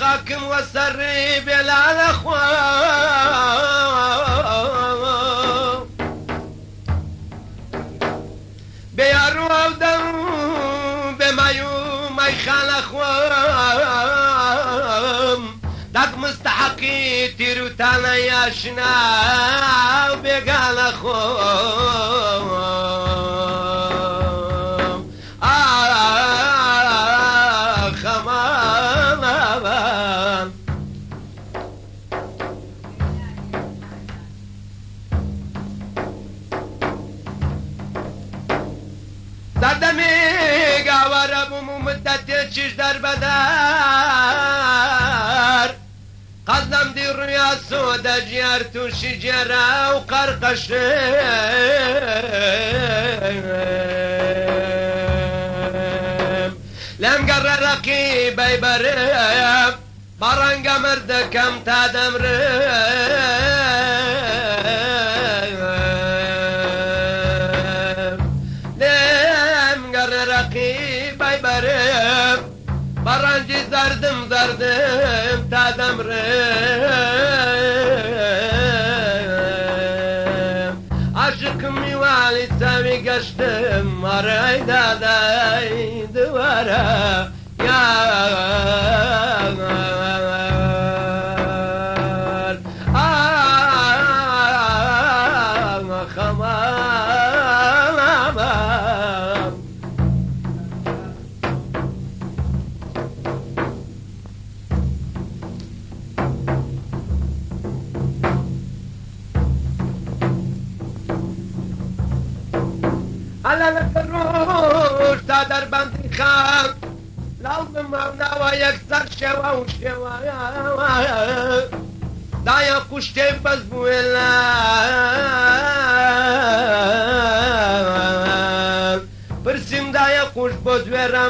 حاكم وسري بلا الاخوان بيارو أو دم بمايو ما يخال اخوان دق مستحقي تيرو تانا ياشنا وبيقال اخوان دەردەمی گاوارە بووم و مدەتێکیش دەربەدار قەزدەم دی ڕویا سۆ دەژیار تووشی جێرا و قەرقەش لەم گەڕەرەقی بەیبەرم بەڕەنگە مردەکەم تا derdim Barancı zardım zardım ta demrim Aşıkım yuvali tabi geçtim Arayda da duvara ya على الروش تا دربندی خان لازم مولا و یکسر شوا و شوا دایا کشته بز بویلا پرسیم دایا خوش بۆ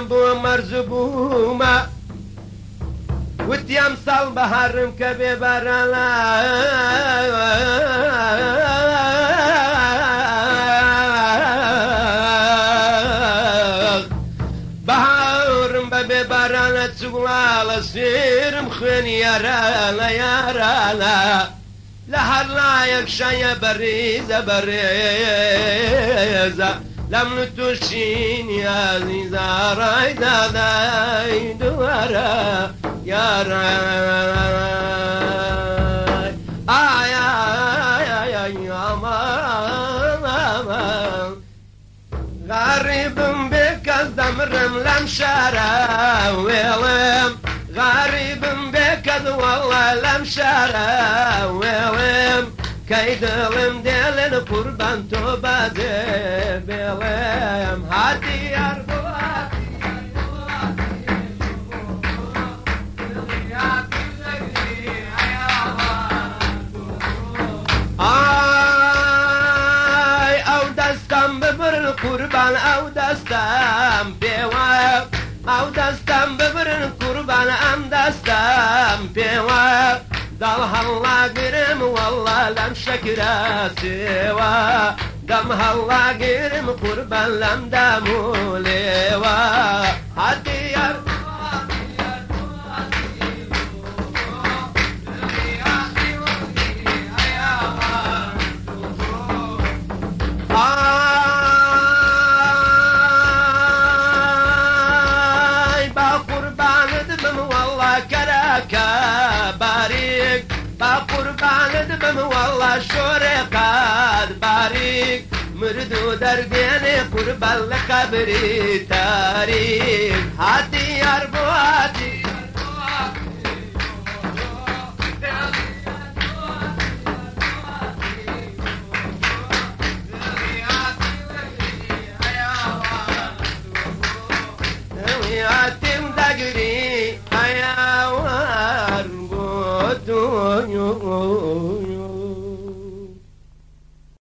بو مرزو بوومە وتیام ساڵ بەهارم کە بێ بارانە چوڵە سێرم خوێنی یارانە یارانە. لە هەر لایەک شایە بەڕێزە بەڕێزە لەم تووشین یازیزا ڕای دادای دووارە یارە دەمرم لەم شارە وێڵم غریبم بێکەد وەڵە لەم شارە وێڵم کەی دڵم دێڵێن قوربان قوربان ئەو دەستم پێوە. ئەو دەستم ببرن قوربان ئەم دەستم پێوە. دڵ هەڵاگرم وەڵا لەم شەکرە سێوە. دەم هەڵاگرم قوربان لەم دامولێوە هەدیار دبم والله شورقات باریک مردو دردێنێ قوربەل لە قەبری تاریک هاتی یار بۆ